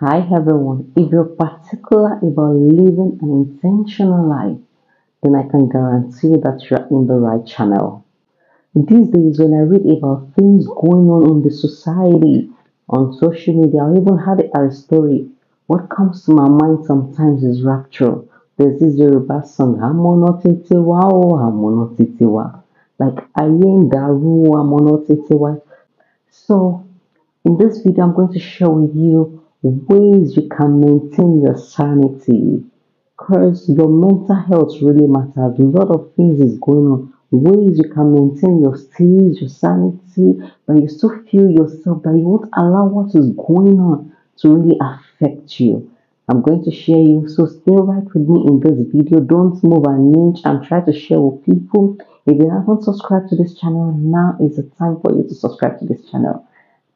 Hi everyone, if you're particular about living an intentional life, then I can guarantee that you're in the right channel. These days, when I read about things going on in the society, on social media, or even had a story, what comes to my mind sometimes is rapture. There's this Yoruba song, Amono tete wa o, Amono tete wa. Like, Aye Daru, Amono tete wa. So, in this video, I'm going to share with you ways you can maintain your sanity because your mental health really matters. A lot of things is going on. Ways you can maintain your stage, your sanity, but you still feel yourself that you won't allow what is going on to really affect you. I'm going to share you, so stay right with me in this video. Don't move an inch and try to share with people. If you haven't subscribed to this channel, now is the time for you to subscribe to this channel.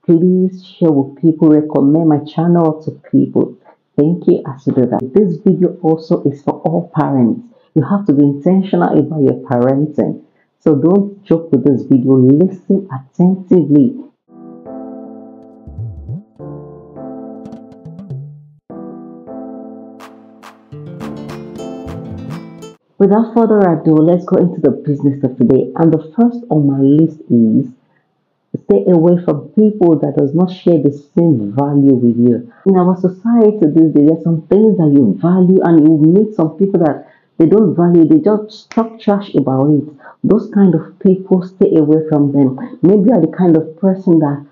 Please share with people, recommend my channel to people. Thank you as you do that. This video also is for all parents. You have to be intentional about your parenting. So don't joke with this video. Listen attentively. Without further ado, let's go into the business of today. And the first on my list is stay away from people that does not share the same value with you. In our society these days, there's some things that you value and you meet some people that they don't value, they just talk trash about it. Those kind of people, stay away from them. Maybe you're the kind of person that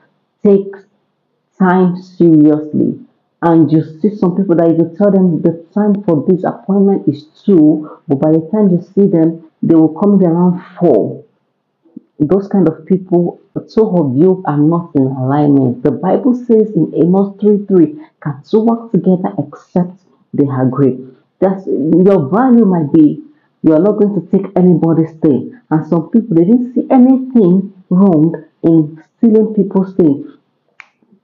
takes time seriously. And you see some people that you tell them the time for this appointment is two, but by the time you see them, they will come around four those kind of people, two of you are not in alignment. The Bible says in Amos 3 3, can two work together except they agree? That's your value might be you are not going to take anybody's thing. And some people they didn't see anything wrong in stealing people's things.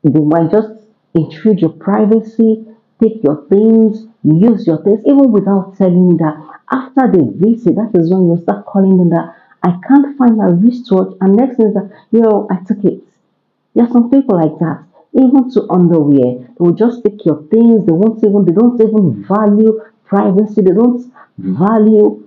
They might just intrude your privacy, take your things, use your things, even without telling you that after they visit, that is when you start calling them that I can't find my wristwatch, and next thing is that, I took it. There are some people like that. Even to underwear, they will just take your things. They won't even, they don't even value privacy. They don't value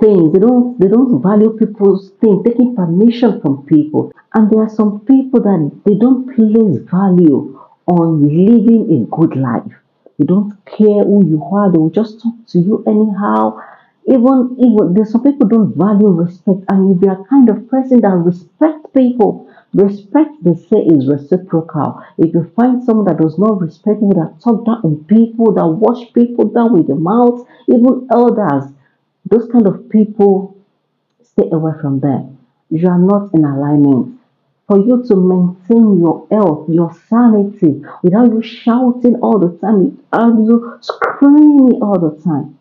things. They don't, they don't value people's things, taking permission from people. And there are some people that they don't place value on living a good life. They don't care who you are. They will just talk to you anyhow even even there's some people don't value respect and if you're kind of person that respect people respect they say is reciprocal. If you find someone that does not respect people that talk down on people that wash people down with their mouth even elders those kind of people stay away from them. You are not in alignment. For you to maintain your health, your sanity, without you shouting all the time, without you screaming all the time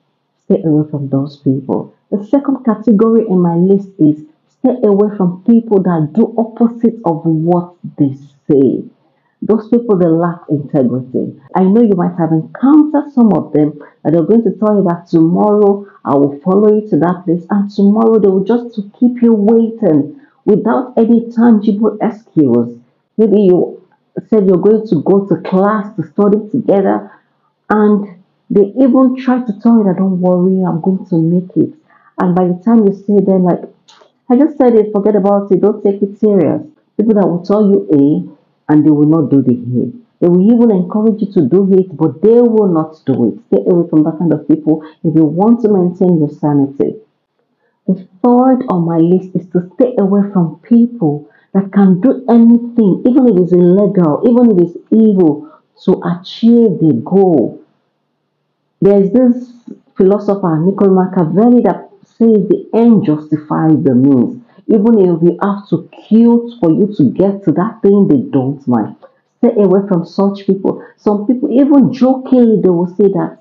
stay away from those people. The second category in my list is stay away from people that do opposite of what they say. Those people they lack integrity. I know you might have encountered some of them that are going to tell you that tomorrow I will follow you to that place, and tomorrow they will just to keep you waiting without any tangible excuse. Maybe you said you're going to go to class to study together, and they even try to tell you that don't worry, I'm going to make it. And by the time you say them like, I just said it, forget about it, don't take it serious. People that will tell you A and they will not do the A. They will even encourage you to do it, but they will not do it. Stay away from that kind of people if you want to maintain your sanity. The third on my list is to stay away from people that can do anything, even if it's illegal, even if it's evil, to achieve the goal. There's this philosopher, Niccolo Machiavelli, that says the end justifies the means. Even if you have to kill for you to get to that thing, they don't mind. Stay away from such people. Some people, even jokingly, they will say that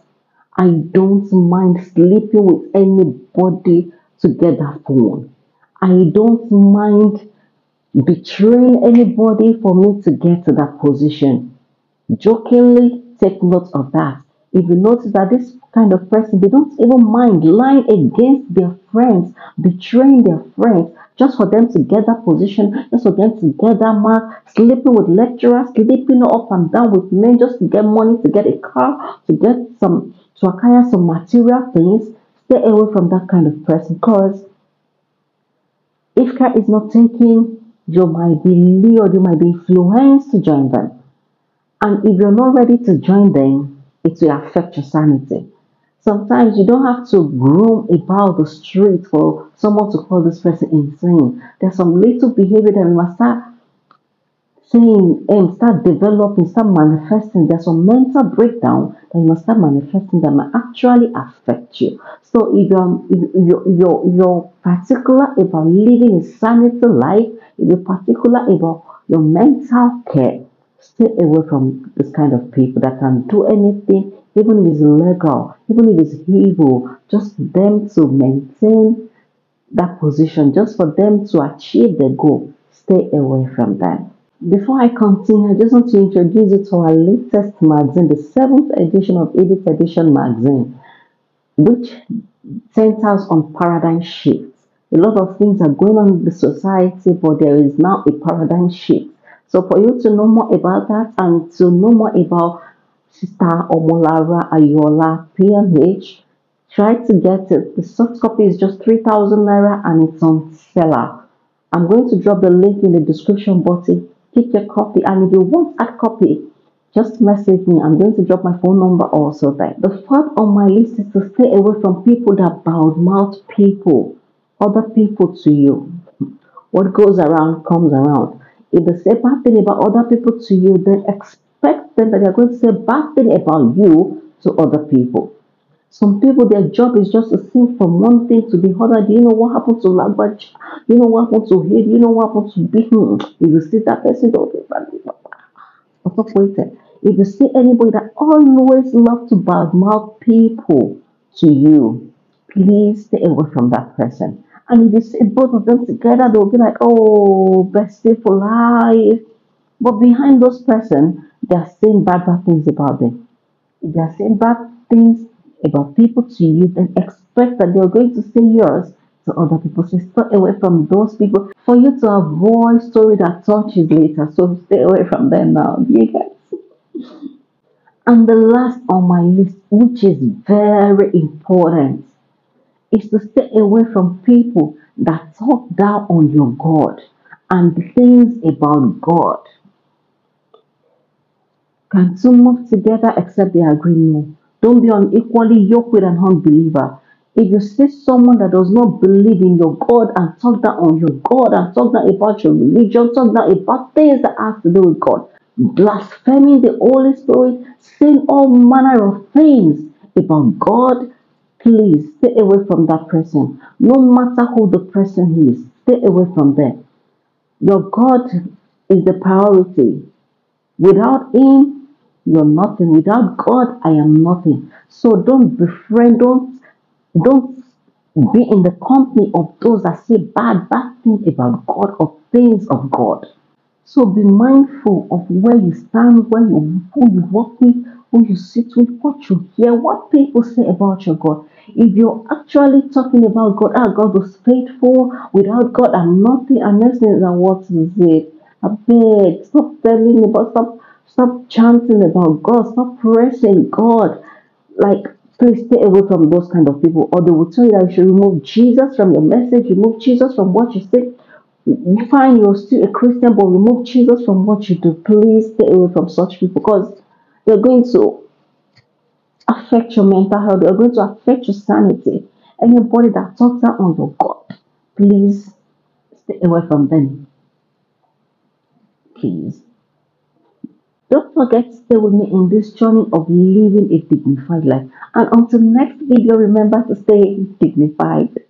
I don't mind sleeping with anybody to get that phone. I don't mind betraying anybody for me to get to that position. Jokingly, take note of that if you notice that this kind of person, they don't even mind lying against their friends, betraying their friends just for them to get that position, just for them to get that mark, sleeping with lecturers, sleeping up and down with men just to get money, to get a car, to get some, to acquire some material things. Stay away from that kind of person because if care is not taken, you might be lured, you might be influenced to join them. And if you're not ready to join them, it will affect your sanity. Sometimes you don't have to roam about the street for someone to call this person insane. There's some little behavior that we must start saying and start developing, start manifesting. There's some mental breakdown that you must start manifesting that might actually affect you. So if you're if you're, you're, you're particular about living a sanity life, if you're particular about your mental care, stay away from this kind of people that can do anything, even if it's illegal, even if it's evil, just them to maintain that position, just for them to achieve the goal. Stay away from them. Before I continue, I just want to introduce you to our latest magazine, the seventh edition of Edith Edition magazine, which centers on paradigm shifts. A lot of things are going on in the society, but there is now a paradigm shift. So for you to know more about that and to know more about Sister Omolara Ayola PMH, try to get it. The soft copy is just 3,000 Naira and it's on Selar. I'm going to drop the link in the description button. Pick your copy and if you want a copy, just message me. I'm going to drop my phone number also there. The fourth on my list is to stay away from people that bow mouth people, other people to you. What goes around comes around. If they say bad thing about other people to you, then expect them that they're going to say bad thing about you to other people. Some people, their job is just to sing from one thing to the other. Do you know what happened to language? You know what happened to hate? You know what happened to be? Hmm. If you see that person, don't be bad. If you see anybody that always love to badmouth people to you, please stay away from that person. And if you see both of them together, they'll be like, oh, bestie for life. But behind those person, they're saying bad, bad things about them. If they're saying bad things about people to you, then expect that they're going to say yours to other people. So stay away from those people for you to avoid story that touches later. So stay away from them now. Do you guys? And the last on my list, which is very important, is to stay away from people that talk down on your God and things about God. Can two move together except they agree? No. Don't be unequally yoked with an unbeliever. If you see someone that does not believe in your God and talk down on your God and talk down about your religion, talk down about things that have to do with God, blaspheming the Holy Spirit, saying all manner of things about God, please stay away from that person. No matter who the person is, stay away from them. Your God is the priority. Without Him, you're nothing. Without God, I am nothing. So don't befriend, don't, don't be in the company of those that say bad, bad things about God or things of God. So be mindful of where you stand, where you who you work with, who you sit with, what you hear, what people say about your God. If you're actually talking about God, ah, God was faithful, without God I'm nothing, and next thing is what is it? I beg, stop telling about stop stop chanting about God, stop praising God. Like please stay away from those kind of people, or they will tell you that you should remove Jesus from your message, remove Jesus from what you say. You find you're still a Christian, but remove Jesus from what you do. Please stay away from such people because they're going to affect your mental health, they're going to affect your sanity. Anybody that talks out on your God, please stay away from them. Please. Don't forget to stay with me in this journey of living a dignified life. And until next video, remember to stay dignified.